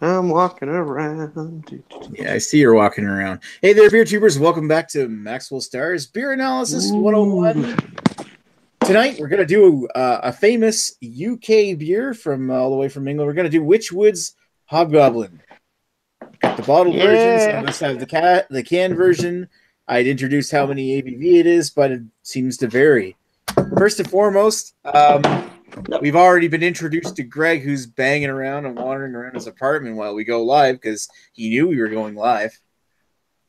I'm walking around. Yeah, I see you're walking around. Hey there, beer tubers. Welcome back to Maxwell Starr's Beer Analysis 101. Tonight, we're going to do uh, a famous UK beer from uh, all the way from England. We're going to do Wychwood's Hobgoblin. Got the bottle Yeah. versions. I must have the, cat, the can version. I'd introduced how many ABV it is, but it seems to vary. First and foremost, um, we've already been introduced to Greg, who's banging around and wandering around his apartment while we go live because he knew we were going live.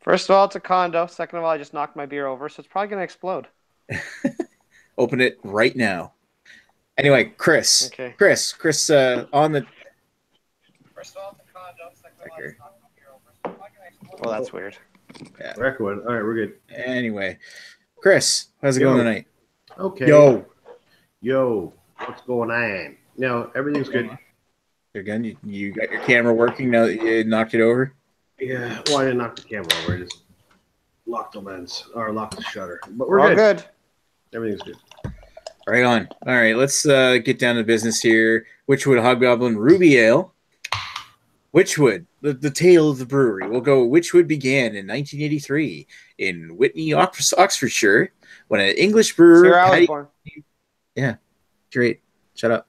First of all, it's a condo. Second of all, I just knocked my beer over, so it's probably gonna explode. Open it right now. Anyway, Chris, Okay. Chris, Chris, uh, on the Okay. Well, that's weird. Record. All right, we're good. anyway, Chris, how's it Yo. going tonight? Okay. Yo, Yo, what's going on? No, everything's good. you're. You, you got your camera working now that you knocked it over. Yeah. Well, I didn't knock the camera over. I just locked the lens or locked the shutter. But We're we're all good. good. Everything's good. Right on. All right, let's uh, get down to business here. Wychwood Hobgoblin Ruby Ale. Wychwood, the, the tale of the brewery. We'll go. Wychwood began in 1983 in Witney, Oxfordshire, when an English brewer, Here I was Paddy born. Great. Shut up.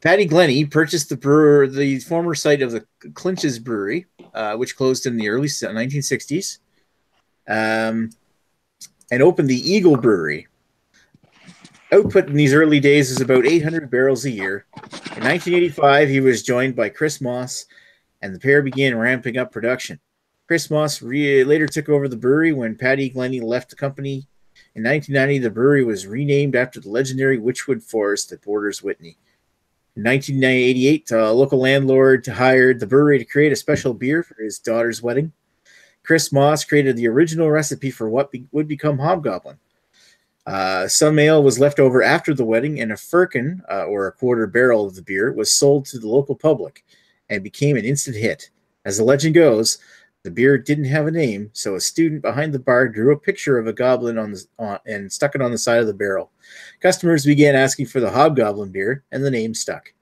Paddy Glenny purchased the brewer, the former site of the Clinch's Brewery, uh, which closed in the early se- 1960s, um, and opened the Eagle Brewery. Output in these early days is about 800 barrels a year. In 1985, he was joined by Chris Moss, and the pair began ramping up production. Chris Moss re- later took over the brewery when Paddy Glenny left the company in 1990, the brewery was renamed after the legendary Wychwood Forest that borders Witney. In 1988, a local landlord hired the brewery to create a special beer for his daughter's wedding. Chris Moss created the original recipe for what be- would become Hobgoblin. Uh, some ale was left over after the wedding, and a firkin, uh, or a quarter barrel of the beer, was sold to the local public and became an instant hit. As the legend goes, the beer didn't have a name, so a student behind the bar drew a picture of a goblin on the on, and stuck it on the side of the barrel. Customers began asking for the hobgoblin beer, and the name stuck.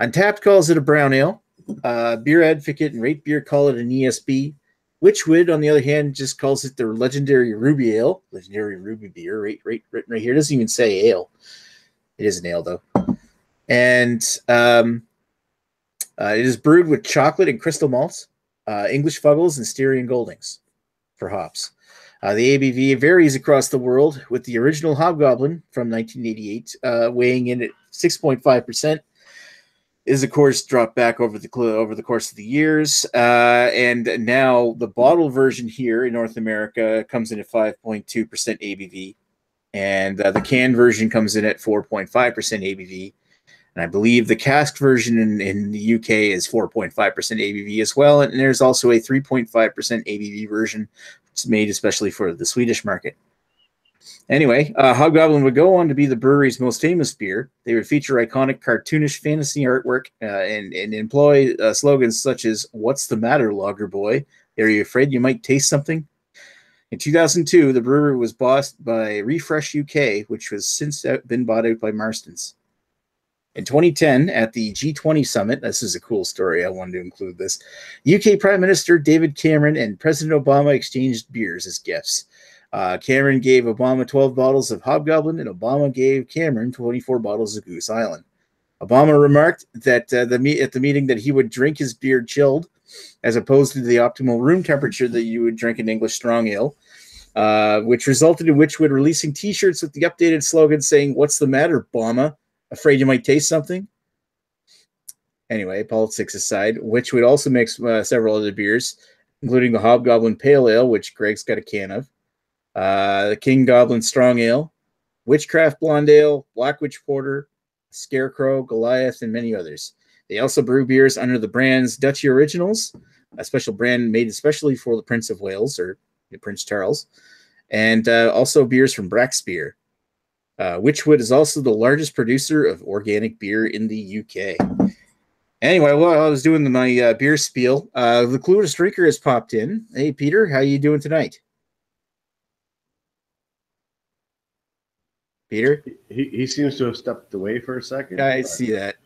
Untappd calls it a brown ale. Uh, beer Advocate and Rate Beer call it an ESB. Wychwood, on the other hand, just calls it the legendary Ruby Ale, legendary Ruby beer, right, right, written right here. It doesn't even say ale. It is an ale though, and um, uh, it is brewed with chocolate and crystal malts uh, English Fuggles and Styrian Goldings for hops. Uh, the ABV varies across the world, with the original Hobgoblin from 1988 uh, weighing in at 6.5%. Is of course dropped back over the over the course of the years, uh, and now the bottle version here in North America comes in at 5.2% ABV, and uh, the can version comes in at 4.5% ABV. And I believe the cask version in, in the UK is 4.5% ABV as well. And there's also a 3.5% ABV version, is made especially for the Swedish market. Anyway, uh, Hobgoblin would go on to be the brewery's most famous beer. They would feature iconic cartoonish fantasy artwork uh, and, and employ uh, slogans such as, What's the matter, Lager Boy? Are you afraid you might taste something? In 2002, the brewery was bought by Refresh UK, which has since been bought out by Marston's. In 2010, at the G20 summit, this is a cool story. I wanted to include this. UK Prime Minister David Cameron and President Obama exchanged beers as gifts. Uh, Cameron gave Obama 12 bottles of Hobgoblin, and Obama gave Cameron 24 bottles of Goose Island. Obama remarked that uh, the me- at the meeting that he would drink his beer chilled, as opposed to the optimal room temperature that you would drink an English strong ale, uh, which resulted in Wychwood releasing T-shirts with the updated slogan saying, "What's the matter, Obama? Afraid you might taste something?" Anyway, politics aside, Wychwood also mix uh, several other beers, including the Hobgoblin Pale Ale, which Greg's got a can of, uh, the King Goblin Strong Ale, Witchcraft Blonde Ale, Black Witch Porter, Scarecrow, Goliath, and many others. They also brew beers under the brands Duchy Originals, a special brand made especially for the Prince of Wales or Prince Charles, and uh, also beers from Brakspear. Uh, Wychwood is also the largest producer of organic beer in the UK. Anyway, while I was doing my uh, beer spiel, uh, the Clueless Drinker has popped in. Hey, Peter, how are you doing tonight? Peter, He, he seems to have stepped away for a second. I but- see that.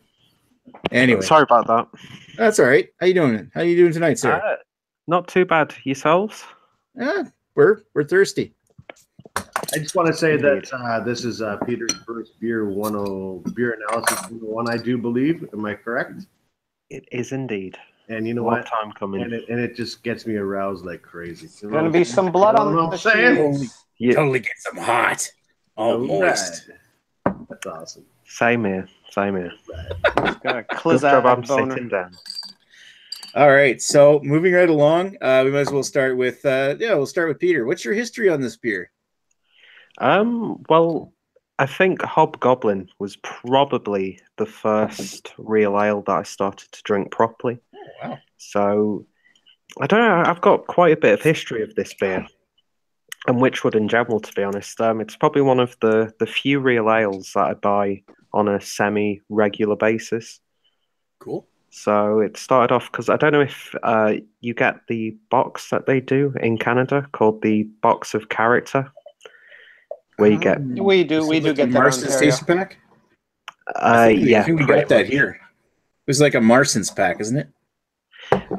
Anyway, Sorry about that. That's all right. How are you doing? How are you doing tonight, sir? Uh, not too bad. Yourselves? yeah, we're we're thirsty. I just want to say that uh, this is uh, Peter's first beer one oh beer analysis one. I do believe. Am I correct? It is indeed. And you know Long what? time coming. And it, and it just gets me aroused like crazy. You know? Gonna be some blood on the I'm saying? Yeah, Totally get some hot. All All moist. That's awesome. same here. Same here. Got a Good cliz job. I'm sitting down. All right. So moving right along, uh, we might as well start with uh, yeah, we'll start with Peter. What's your history on this beer? Um. Well, I think Hobgoblin was probably the first real ale that I started to drink properly. wow. So I don't know. I've got quite a bit of history of this beer, and Wychwood in general. To be honest, um, it's probably one of the the few real ales that I buy on a semi regular basis. Cool. So it started off because I don't know if uh, you get the box that they do in Canada called the box of character, where you get Um, We do, we do like get a that. Marston's Ontario. taster pack. uh, I think we- yeah, I think we got that here. It was like a Marston's pack, isn't it?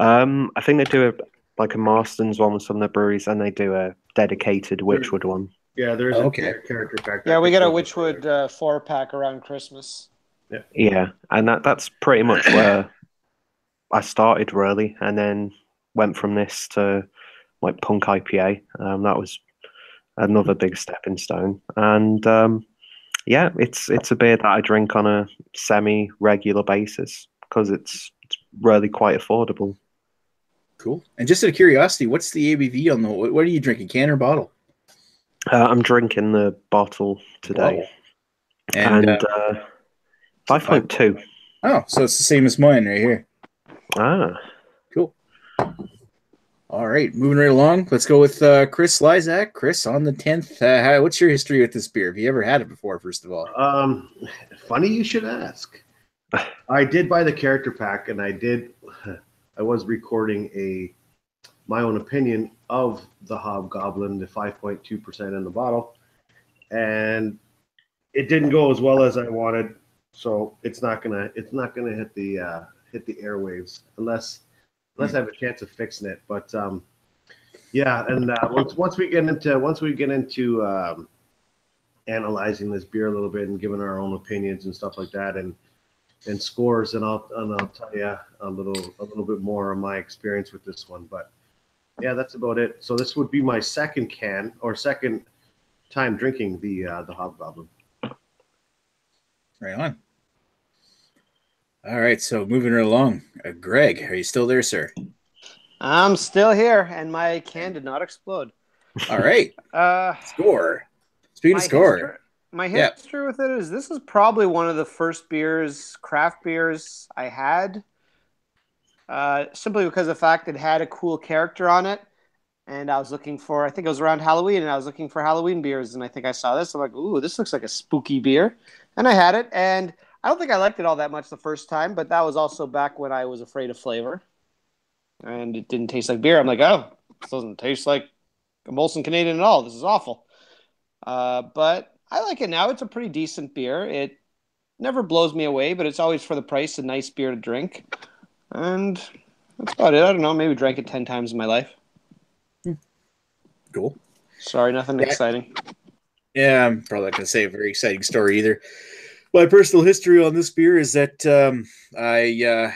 Um, I think they do a like a Marston's one with some of the breweries, and they do a dedicated Wychwood one. Yeah, there's Okay. a character pack. Yeah, we get a Wychwood uh, four pack around Christmas. Yeah, and that that's pretty much where I started really, and then went from this to like punk IPA. Um, that was another big stepping stone, and um, yeah, it's it's a beer that I drink on a semi regular basis because it's it's really quite affordable. Cool. And just out of curiosity, what's the ABV on the? What are you drinking, can or bottle? Uh, I'm drinking the bottle today, Whoa. And, and, uh, uh, five point two. oh, so it's the same as mine right here. Ah. All right, moving right along. Let's go with uh, Chris Lyzak. Chris, on the tenth, uh, what's your history with this beer? Have you ever had it before? First of all, Um, funny you should ask. I did buy the character pack, and I did. I was recording a my own opinion of the Hobgoblin, the 5.2 percent in the bottle, and it didn't go as well as I wanted. So it's not gonna it's not gonna hit the uh, hit the airwaves unless unless I have a chance of fixing it. But um, yeah, and uh, once once we get into once we get into um, analyzing this beer a little bit and giving our own opinions and stuff like that and and scores and I'll and I'll tell you a little a little bit more of my experience with this one but yeah that's about it so this would be my second can or second time drinking the uh, the hobgoblin right on. All right, so moving right along. Uh, Greg, are you still there, sir? I'm still here, and my can did not explode. All right, Uh, score. Speaking of score, history- my Yeah. history with it is this is probably one of the first beers, craft beers I had. Uh, simply because of the fact it had a cool character on it, and I was looking for. I think it was around Halloween, and I was looking for Halloween beers, and I think I saw this. I'm like, ooh, this looks like a spooky beer, and I had it, and I don't think I liked it all that much the first time, but that was also back when I was afraid of flavor, and it didn't taste like beer. I'm like, oh, this doesn't taste like a Molson Canadian at all. This is awful. Uh, but I like it now. It's a pretty decent beer. It never blows me away, but it's always for the price a nice beer to drink. And that's about it. I don't know. Maybe drank it 10 times in my life. cool. Sorry, nothing Yeah. exciting. Yeah, I'm probably not going to say a very exciting story either. My personal history on this beer is that um, I, uh,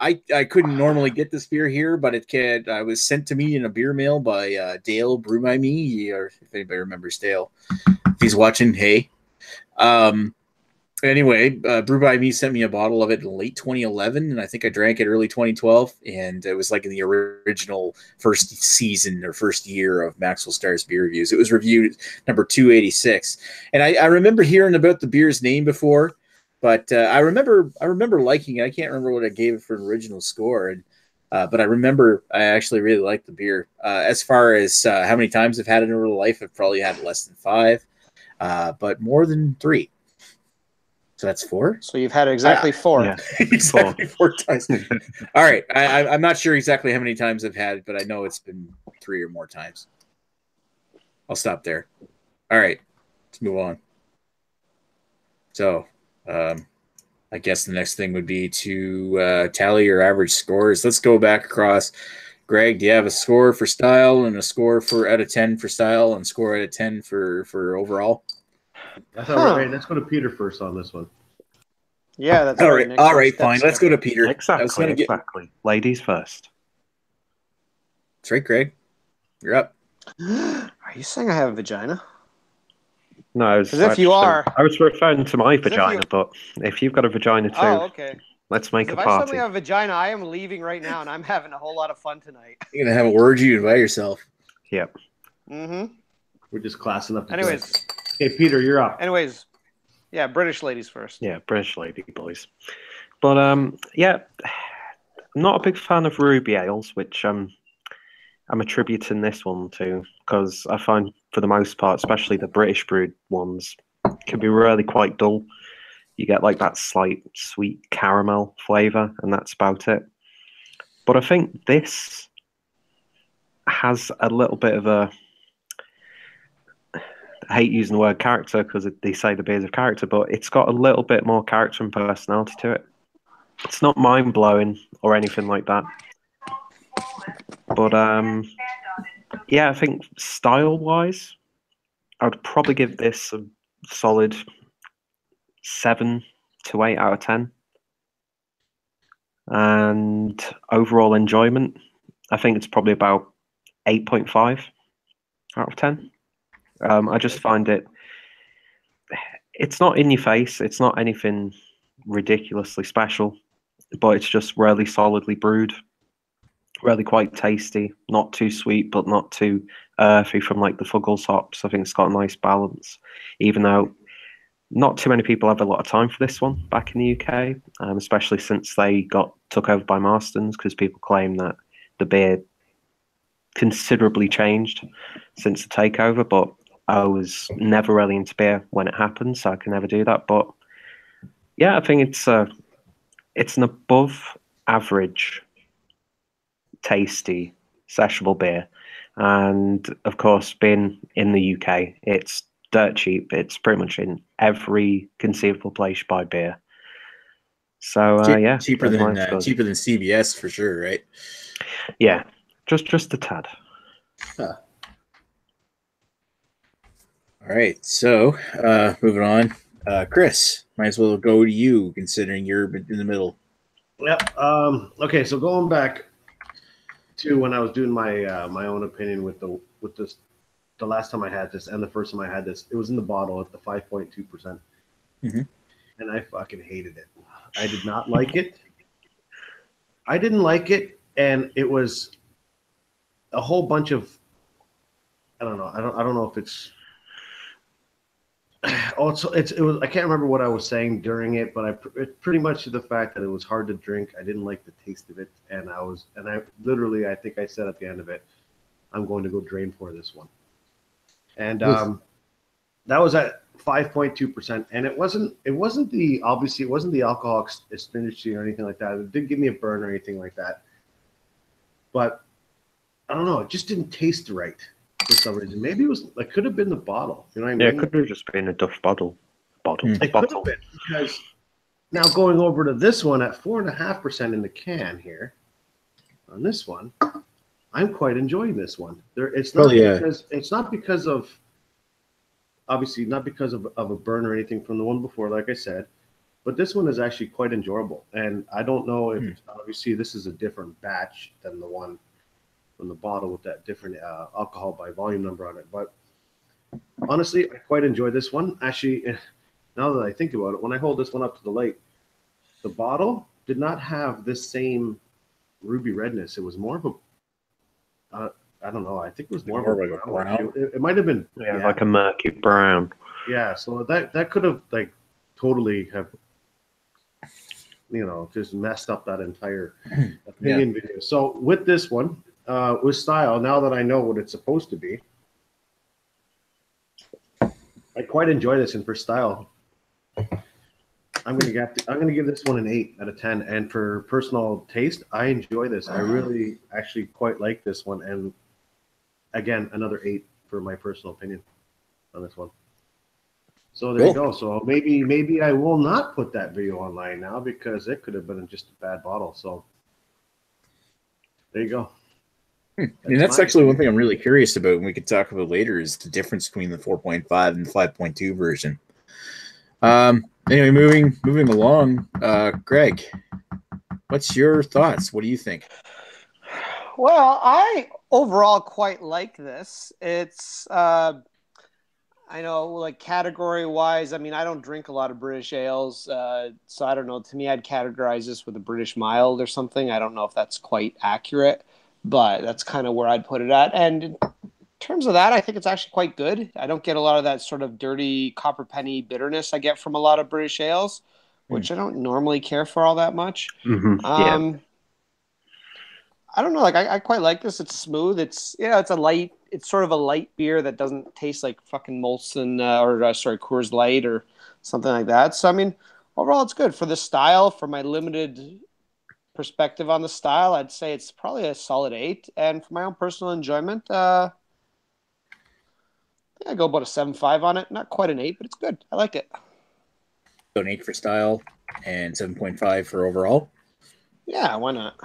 I I couldn't normally get this beer here, but it can. I was sent to me in a beer mail by uh, Dale Brew by Me, or if anybody remembers Dale, if he's watching, hey. Um, anyway, uh, Brew by Me sent me a bottle of it in late 2011, and I think I drank it early 2012, and it was like in the original first season or first year of Maxwell Starr's beer reviews. It was reviewed number 286, and I, I remember hearing about the beer's name before, but uh, I remember I remember liking it. I can't remember what I gave it for an original score, and uh, but I remember I actually really liked the beer. Uh, as far as uh, how many times I've had it over life, I've probably had less than five, uh, but more than three. So that's four. So you've had exactly four. Yeah. exactly four times. All right, I, I, I'm not sure exactly how many times I've had it, but I know it's been three or more times. I'll stop there. All right, let's move on. So, um, I guess the next thing would be to uh, tally your average scores. Let's go back across. Greg, do you have a score for style and a score for out of ten for style and score out of ten for for overall? That's all right. Let's go to Peter first on this one. Yeah, that's All right. right, Nick. all right, That's- fine. Let's go to Peter. Exactly, get exactly. Ladies first. that's right, Greg. You're up. Are you saying I have a vagina? No, I was, 'Cause if I you was- are- I was referring to my vagina, you- but if you've got a vagina too, Oh, okay. let's make If a I party. suddenly have a vagina, I am leaving right now, and I'm having a whole lot of fun tonight. You're gonna have a orgy by yourself. Yep. Mm-hmm. We're just classing up. Anyways, okay, Peter, you're up. anyways, yeah, British ladies first. Yeah, British lady boys. But um, yeah, I'm not a big fan of ruby ales, which um, I'm attributing this one to because I find for the most part, especially the British brewed ones, can be really quite dull. You get like that slight sweet caramel flavor, and that's about it. But I think this has a little bit of a hate using the word character because they say the beers of character, but it's got a little bit more character and personality to it. It's not mind blowing or anything like that. But um, yeah, I think style wise, I would probably give this a solid seven to eight out of ten. And overall enjoyment, I think it's probably about eight point five out of ten. Um, I just find it. It's not in your face. It's not anything ridiculously special, but it's just really solidly brewed, really quite tasty. Not too sweet, but not too earthy from like the Fuggles hops. I think it's got a nice balance, even though not too many people have a lot of time for this one back in the UK, um, especially since they got took over by Marston's because people claim that the beer considerably changed since the takeover, but I was never really into beer when it happened, so I can never do that. But yeah, I think it's a it's an above average tasty sessionable beer. And of course, being in the UK, it's dirt cheap. It's pretty much in every conceivable place you buy beer. So uh, yeah, cheaper than uh, cheaper than CBS for sure, right? Yeah, just just a tad. All right, so uh, moving on, uh, Chris, might as well go to you considering you're in the middle. Yep. Um, okay, so going back to when I was doing my uh, my own opinion with the with this the last time I had this and the first time I had this, it was in the bottle at the five point two percent, Mhm. and I fucking hated it. I did not like it. I didn't like it, and it was a whole bunch of I don't know. I don't I don't know if it's Oh, it's, it was I can't remember what I was saying during it, but I pr- pretty much the fact that it was hard to drink. I didn't like the taste of it, and I was and I literally I think I said at the end of it, I'm going to go drain for this one, and um, that was at 5.2 percent, and it wasn't it wasn't the obviously it wasn't the alcoholic astringency or anything like that. It didn't give me a burn or anything like that, but I don't know. It just didn't taste right for some reason. Maybe it was it could have been the bottle. You know what I mean? Yeah, it could have just been a Duff bottle. Bottle. Hmm. It could have been because now going over to this one at four and a half percent in the can here. On this one, I'm quite enjoying this one. There, it's not Oh, yeah. because it's not because of obviously not because of, of a burn or anything from the one before, like I said, but this one is actually quite enjoyable. And I don't know if Hmm. obviously this is a different batch than the one from the bottle with that different uh, alcohol by volume number on it, but honestly, I quite enjoy this one. Actually, eh, now that I think about it, when I hold this one up to the light, the bottle did not have this same ruby redness. It was more of a, uh, I don't know. I think it was more, More of like a brown. brown? It, it might have been, Yeah, yeah, like a murky brown. yeah. So that that could have like totally have, you know, just messed up that entire opinion video. So with this one, uh, with style, now that I know what it's supposed to be, I quite enjoy this. And for style, I'm gonna get I'm gonna give this one an eight out of ten. And for personal taste, I enjoy this. I really actually quite like this one. And again, another eight for my personal opinion on this one. So there you go. So maybe maybe I will not put that video online now because it could have been just a bad bottle. So there you go. And that's fine. actually one thing I'm really curious about, and we could talk about later, is the difference between the 4.5 and the 5.2 version. Um. Anyway, moving moving along. Uh, Greg, what's your thoughts? What do you think? Well, I overall quite like this. It's, uh, I know, like category wise, I mean, I don't drink a lot of British ales. Uh, so I don't know. To me, I'd categorize this with a British mild or something. I don't know if that's quite accurate, but that's kind of where I'd put it at. And in terms of that, I think it's actually quite good. I don't get a lot of that sort of dirty copper penny bitterness I get from a lot of British ales, which I don't normally care for all that much. Mhm, yeah. Um, I don't know. Like I, I quite like this. It's smooth. It's yeah. It's a light. It's sort of a light beer that doesn't taste like fucking Molson uh, or uh, sorry Coors Light or something like that. So I mean, overall, it's good for the style. For my limited perspective on the style, I'd say it's probably a solid eight. And for my own personal enjoyment, uh, I think I go about a seven five on it. Not quite an eight, but it's good. I like it. So eight for style and 7.5 for overall. Yeah, why not?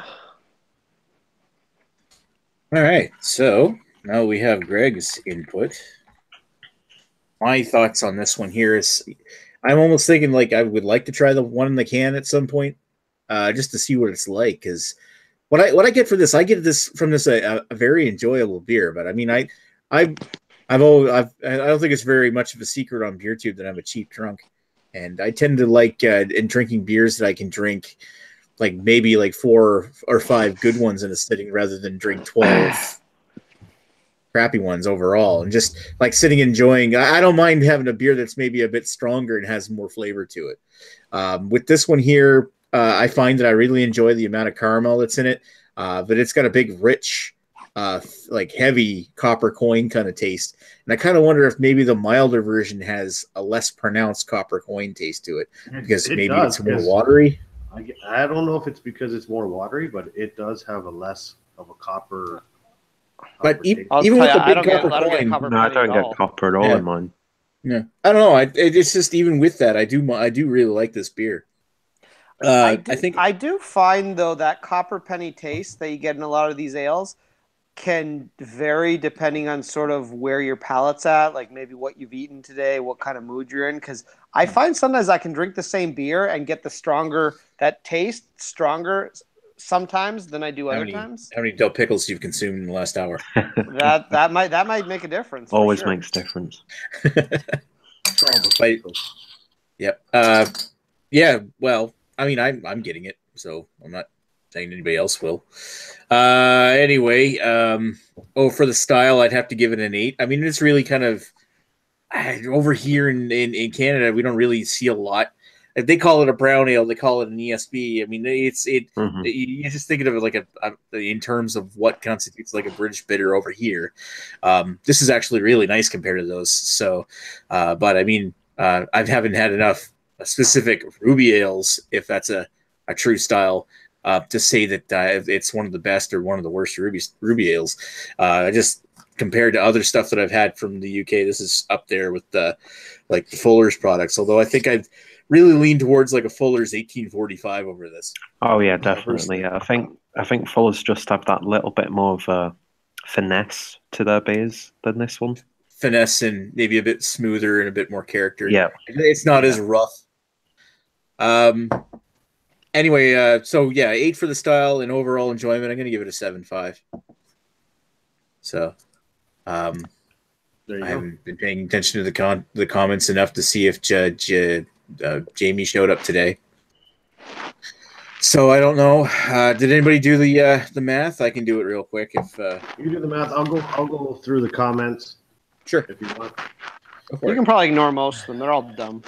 All right, so now we have Greg's input. My thoughts on this one here is I'm almost thinking like I would like to try the one in the can at some point, uh, just to see what it's like. Because what I what I get for this, I get this from this a, a very enjoyable beer. But I mean, I I I've always I've I don't think it's very much of a secret on BeerTube that I'm a cheap drunk, and I tend to like uh, in drinking beers that I can drink like maybe like four or five good ones in a sitting rather than drink 12 crappy ones overall and just like sitting enjoying i I don't mind having a beer that's maybe a bit stronger and has more flavor to it um, with this one here uh, i find that i really enjoy the amount of caramel that's in it uh, but it's got a big rich uh, like heavy copper coin kind of taste and i kind of wonder if maybe the milder version has a less pronounced copper coin taste to it because It maybe does, it's more watery I, I don't know if it's because it's more watery, but it does have a less of a copper. But copper e- Even with you, the big don't get- copper I don't get coin- copper No, I penny don't at get all. copper at all Yeah. in mine. Yeah, I don't know. I, it's just even with that, I do I do really like this beer. Uh, I, I, do, think I do find though that copper penny taste that you get in a lot of these ales can vary depending on sort of where your palate's at, like maybe what you've eaten today, what kind of mood you're in. Because I find sometimes I can drink the same beer and get the stronger that taste stronger sometimes than I do how other many, times. how many dill pickles you've consumed in the last hour. That that might that might make a difference. Always sure. makes difference. It's all the pickles. Yep. Uh, yeah. Well, I mean, I'm I'm getting it, so I'm not saying anybody else will. Uh, anyway, um, oh, for the style, I'd have to give it an eight. I mean, it's really kind of over here in, in in Canada, we don't really see a lot. If they call it a brown ale, they call it an ESB. I mean, it's it. Mhm. you- You're just thinking of it like a, a in terms of what constitutes like a British bitter over here. Um, this is actually really nice compared to those. So, uh, but I mean, uh, I haven't had enough specific ruby ales, if that's a, a true style, uh, to say that uh, it's one of the best or one of the worst ruby ruby ales. Uh, just compared to other stuff that I've had from the UK, this is up there with the like Fuller's products. Although I think I've really leaned towards like a Fuller's 1845 over this. Oh yeah, definitely. Yeah, I think I think Fuller's just have that little bit more of a finesse to their beers than this one. Finesse and maybe a bit smoother and a bit more character. Yeah, It's not as rough. Um. Anyway, uh, so yeah, eight for the style and overall enjoyment. I'm gonna give it a seven five. So, um, I go. haven't been paying attention to the con- the comments enough to see if Judge uh, uh, Jamie showed up today. So I don't know. Uh, did anybody do the uh, the math? I can do it real quick if uh, You do the math. I'll go. I'll go through the comments sure. if you want. You it. can probably ignore most of them. They're all dumb.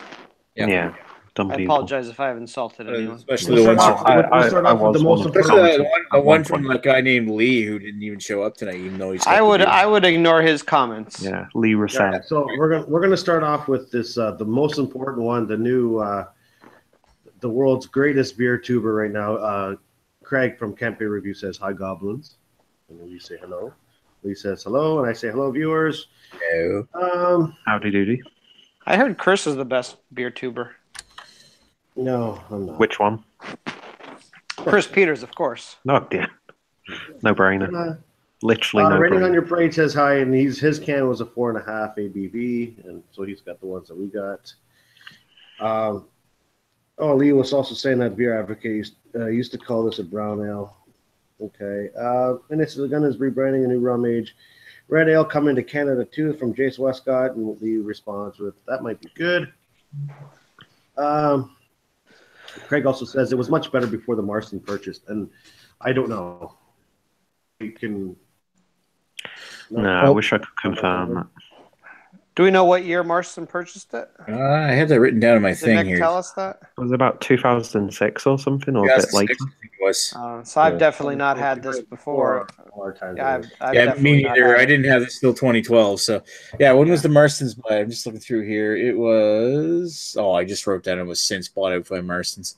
Yeah. yeah. Dumb I people. apologize if I've insulted Uh, anyone. especially We'll the ones, start from, off- we'll start I- I off with was the one most of the especially important. the one, the one from that guy named Lee who didn't even show up tonight, even though he's. I would. I would ignore his comments. Yeah, Lee Yeah, Rousseau. so we're gonna we're gonna start off with this uh, the most important one, the new uh, the world's greatest beer tuber right now. Uh, Craig from Camp Beer Review says hi goblins, and then we say hello. Lee says hello, and I say hello viewers. No. Um, Howdy doody. I heard Chris is the best beer tuber. No, I'm not. Which one? Chris Peters, of course. No, yeah. No brainer. Uh, Literally uh, no rating on your parade says hi, and he's his can was a four and a half ABV, and so he's got the ones that we got. Um, oh, Lee was also saying that beer advocate used, uh, used to call this a brown ale. Okay, uh, and it's the gun is rebranding a new rum age. Red ale coming to Canada too from Jace Westcott, and Lee responds with that might be good. Um, Craig also says it was much better before the Marston purchased, and I don't know. You can. No, I wish I could confirm that. Do we know what year Marston purchased it? Uh, I have that written down in my Did thing Nick here. tell us that? It was about 2006 or something, or a bit 2006, later. It was. Uh, so I've Yeah. definitely not had this before. All our times Yeah, I've. I've yeah, me neither. I didn't have this till 2012. So, yeah, when was the Marston's buy? I'm just looking through here. It was. Oh, I just wrote down it was since bought out by Marston's.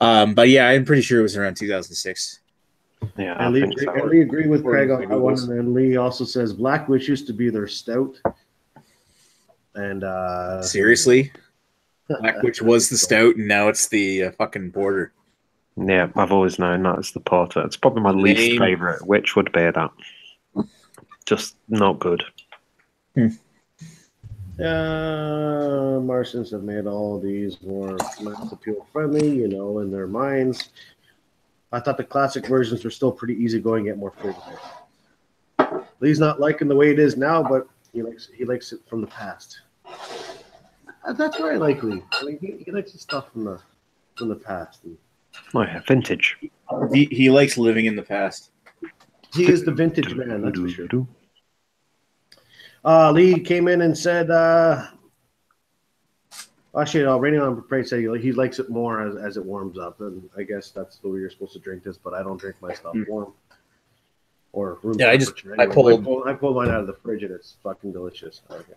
Um, but yeah, I'm pretty sure it was around 2006. Yeah, I And Lee, think so. and Lee agreed with Craig on that one, and then Lee also says Black Witch used to be their stout. And uh Seriously, Black Witch was the stout, and now it's the uh, fucking porter. Yeah, I've always known that as the porter. It's probably my least favorite, which would be that. Just not good. Uh, Marston's have made all these more mass appeal friendly, you know, in their minds. I thought the classic versions were still pretty easygoing, yet more flavorful. Lee's not liking the way it is now, but he likes he likes it from the past. Uh, That's very likely. like I mean, he, he likes the stuff from the from the past. Oh yeah, vintage. He, he likes living in the past. He is the vintage man, that's for sure. Uh, Lee came in and said, uh, actually, uh, Rainy on Parade said he, he likes it more as, as it warms up. And I guess that's the way you're supposed to drink this, but I don't drink my stuff Mm. warm or room Yeah, I just- temperature I anyway. pulled- I pulled, I pulled mine out of the fridge and it's fucking delicious. Okay.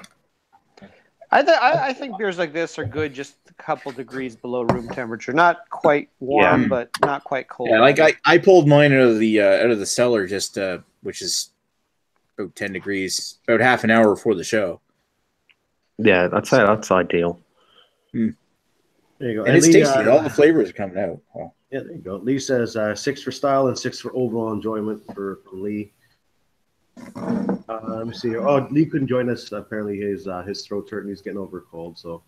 I, th- I I think beers like this are good just a couple degrees below room temperature. Not quite warm, Yeah. but not quite cold. Yeah, like I, I pulled mine out of the uh, out of the cellar just uh, which is about 10 degrees, about half an hour before the show. Yeah, I'd say that's ideal. There you go. And it's Lee, tasty. uh, All the flavors are coming out. Oh. Yeah, there you go. Lee says uh, six for style and six for overall enjoyment for, for Lee. Uh, let me see here. Oh, Lee couldn't join us. Apparently, his uh, his throat's hurting. He's getting over a cold, so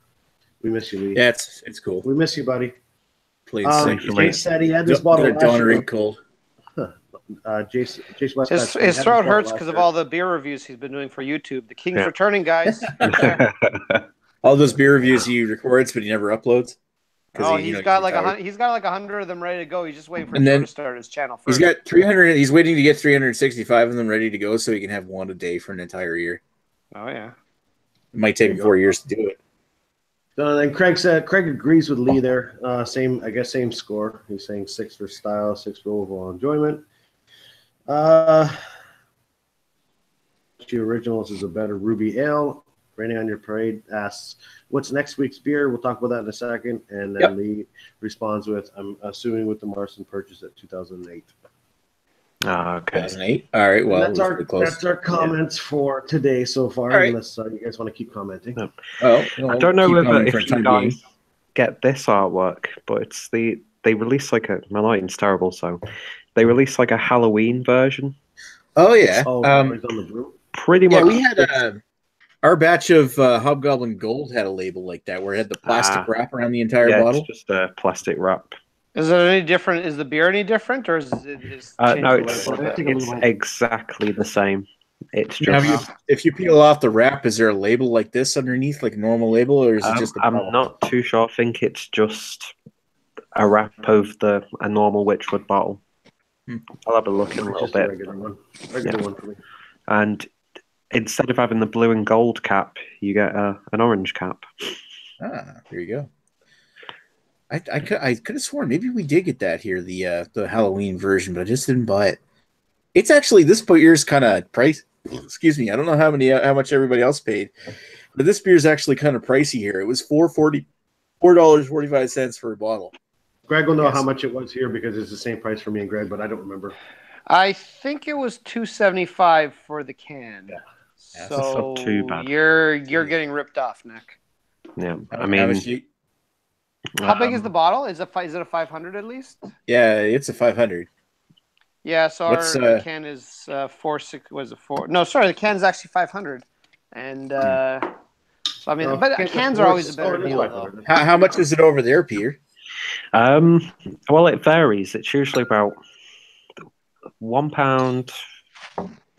we miss you, Lee. Yeah, it's it's cool. We miss you, buddy. Please, Um, sick. Thanks, Jace said he had this Don't- bottle don't last year. tolerate cold. Uh, Jace, Jace Westcott his his throat hurts because of all the beer reviews he's been doing for YouTube. The King's Yeah. returning, guys. All those beer reviews he records, but he never uploads. 'Cause oh, he- you he's know, got he's like a retired. hun- he's got like a hundred of them ready to go. He's just waiting for And Joe then to start his channel. He's got three hundred. He's waiting to get 365 of them ready to go, so he can have one a day for an entire year. Oh yeah. It might take him four years to do it. Uh, then Craig said Craig agrees with Lee there. Uh, same, I guess, same score. He's saying six for style, six for overall enjoyment. Uh, She Originals is a better Ruby Ale. Raining on Your Parade asks, "What's next week's beer?" We'll talk about that in a second. And then Yep. Lee responds with, "I'm assuming with the Marston purchase at 2008." Ah, okay. 2008. All right. Well, that's it was our close. that's our comments for today so far. All right. Unless uh, you guys want to keep commenting. No. Well, I don't know whether if for you a time guys get this artwork, but it's the they release like a my lighting's terrible, so they release like a Halloween version. Oh yeah. Oh, um, he's on the brew. Pretty yeah, much. we had a. Our batch of uh, Hobgoblin Gold had a label like that, where it had the plastic Ah. wrap around the entire yeah, bottle. it's just a plastic wrap. Is it any different? Is the beer any different, or is it? Is Uh, no, it's label a bit? it's exactly the same. It's Now, just. if you, if you peel off the wrap, is there a label like this underneath, like a normal label, or is it Um, just? A I'm bottle? not too sure. I think it's just a wrap of the a normal Wychwood bottle. Hmm. I'll have a look in a little Just a bit. regular one. Regular Yeah. one for me. And instead of having the blue and gold cap, you get a, an orange cap. Ah, there you go. I I could I could have sworn maybe we did get that here the uh, the Halloween version, but I just didn't buy it. It's actually this beer's kind of price. Excuse me, I don't know how many how much everybody else paid, but this beer's actually kind of pricey here. It was four forty, four dollars forty five cents for a bottle. Greg will know Yes. how much it was here because it's the same price for me and Greg, but I don't remember. I think it was two seventy five for the can. Yeah, So that's not too bad. you're you're getting ripped off, Nick. Yeah, I mean, much you- How big is um, the bottle? Is it is it a 500 at least? yeah, it's a 500. Yeah, so our uh, can is uh, four six. Was it four? No, sorry, the can is actually 500, and uh, so I mean, No, but cans cans are are always a better oh, it is deal. 500. Though. How, how much is it over there, Peter? Um, well, it varies. It's usually about one pound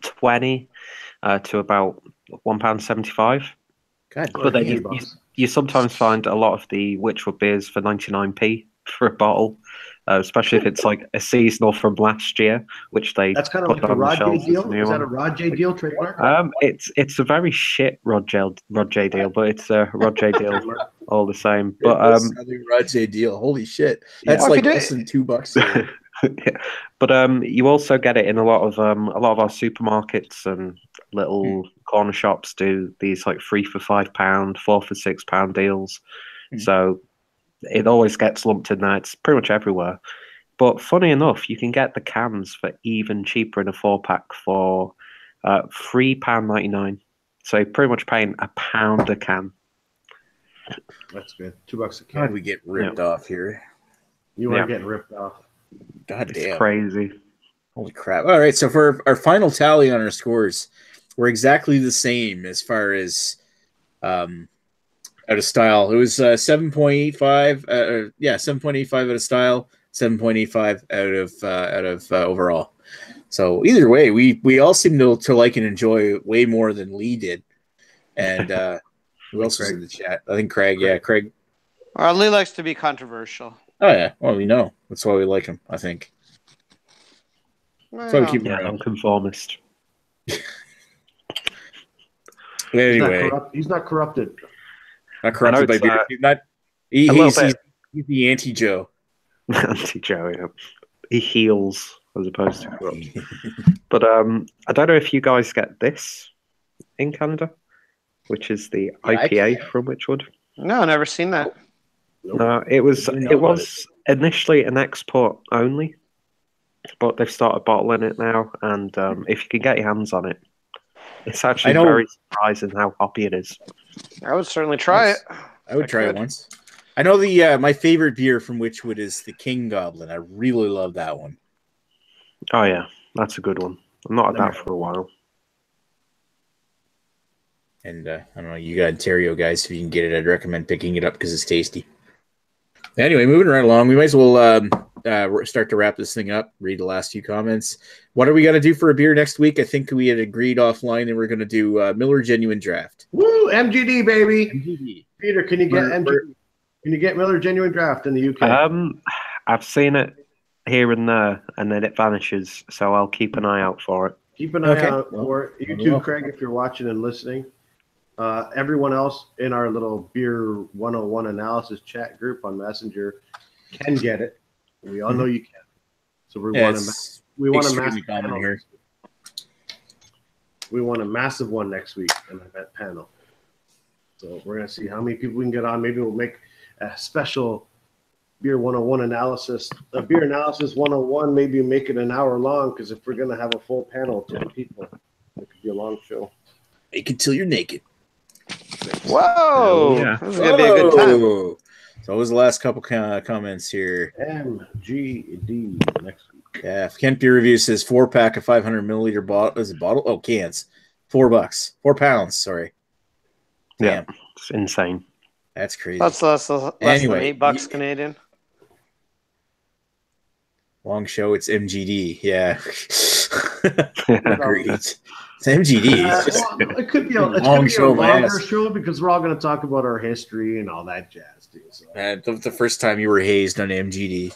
twenty uh, to about one pound seventy-five. God, But then you, you, you sometimes find a lot of the Wychwood beers for ninety-nine p for a bottle, uh, especially if it's like a seasonal from last year, which they That's kind of put like a Rod J deal. Is that one. a Rod J deal trademark? Um, it's it's a very shit Rod J Rod J deal, but it's a Rod J deal all the same. But um, Southern Rajay deal. Holy shit, that's Yeah. like Well, if you less do- than two bucks. yeah. But um, you also get it in a lot of um, a lot of our supermarkets and little corner shops do these like three for five pound, four for six pound deals. Hmm. So it always gets lumped in there. It's pretty much everywhere. But funny enough, you can get the cans for even cheaper in a four pack for uh, three pound ninety nine. So pretty much paying a pound a can. That's good. Two bucks a God, can. we get ripped off here. You are Yeah. getting ripped off. God It's damn. crazy. Holy crap. All right. So for our final tally on our scores, we're exactly the same as far as um, out of style. It was uh, 7.85. Uh, or- yeah, 7.85 out of style, 7.85 out of uh, out of uh, overall. So either way, we we all seem to, to like and enjoy way more than Lee did. And uh, who else was in the chat? I think Craig. Yeah, Craig. Or Lee likes to be controversial. Oh yeah. Well, we know that's why we like him. I think. So we keep him Yeah, around. nonconformist. But He's, not anyway. corrupt, he's not corrupted. Not corrupted by beer. uh, he's not. He, a he's, he's, bit. he's the anti Joe. Anti Joe, yeah. He heals as opposed to corrupt. But um, I don't know if you guys get this in Canada, which is the Yeah, IPA from Wychwood. no, I never seen that. No, it was Didn't know it was initially an export only, but they've started bottling it now, and um, if you can get your hands on it, it's actually know- very surprising how hoppy it is. I would certainly try Yes. it. I would I try it once. I know the uh, my favorite beer from Wychwood is the King Goblin. I really love that one. Oh yeah, that's a good one. I'm not at that for a while. And uh, I don't know, you got Ontario guys. If you can get it, I'd recommend picking it up because it's tasty. Anyway, moving right along, we might as well um, uh, start to wrap this thing up. Read the last few comments. What are we going to do for a beer next week? I think we had agreed offline that we're going to do uh, Miller Genuine Draft. Woo! MGD baby. Peter, can you get We're- MGD? we're- Can you get Miller Genuine Draft in the UK? Um, I've seen it here and there, and then it vanishes. So I'll keep an eye out for it. Keep an eye Okay. out for it. You too. Craig, if you're watching and listening. Uh, everyone else in our little Beer 101 analysis chat group on Messenger can get it. We all know you can. So we Yeah, want to we want a massive panel. here. We want a massive one next week in that panel. So we're gonna see how many people we can get on. Maybe we'll make a special beer 101 analysis, a beer analysis 101. Maybe make it an hour long because if we're gonna have a full panel of 10 people, it could be a long show. Make it till you're naked. Whoa, oh, Yeah. this is gonna be a good time. So what was the last couple uh, comments here? MGD next week. Yeah, Kent Beer Review says four pack of 500 milliliter bottle. Is it bottle? Oh, cans. Four bucks. Four pounds. Sorry. Yeah. It's insane. that's crazy. That's less, less than eight bucks you- Canadian. Long show. It's MGD. Yeah. Agreed. It's MGD. Uh, It's just- well, it could be a, it's long gonna be show, a longer ass. show because we're all going to talk about our history and all that jazz too. So uh, the, the first time you were hazed on MGD.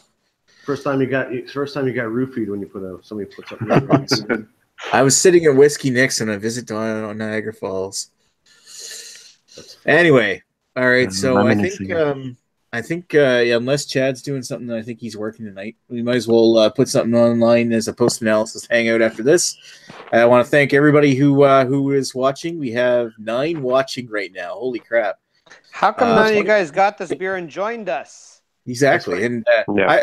first time you got first time you got roofied when you put a somebody put something. in. I was sitting at Whiskey Nix on a visit to on Niagara Falls. Anyway, all right. So I think um, I think uh, yeah, unless Chad's doing something, I think he's working tonight. We might as well uh, put something online as a post analysis hangout after this. I want to thank everybody who uh, who is watching. We have nine watching right now. Holy crap! How come Uh, none of you guys got this beer and joined us? Exactly, and uh, Yeah. I,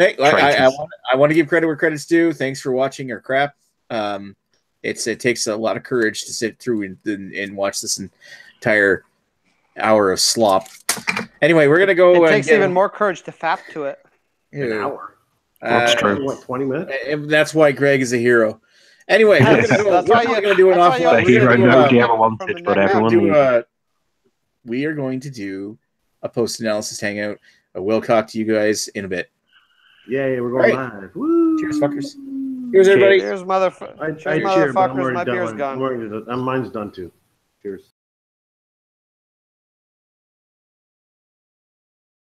I, I, I, want, I want to give credit where credit's due. Thanks for watching our crap. Um, it's it takes a lot of courage to sit through and, and, and watch this entire hour of slop. Anyway, we're gonna go. It takes get- even more courage to fap to it. An hour. That's Uh, true. What, 20 minutes? and that's why Greg is a hero. Anyway, we're gonna That's do, we're why probably you- gonna do an that's why off. you The always we're hero gonna do, nobody a, ever From wanted, the but neck everyone do needs. a, we are going to do a post analysis hangout. Uh, we'll talk to you guys in a bit. Yay, we're going All live. Woo! Cheers, fuckers. Here's everybody. Cheers, motherfuckers. I, I Cheers, cheer, but I'm motherfuckers. already My done. beer's I'm gone. already done. Uh, Mine's done too. Cheers.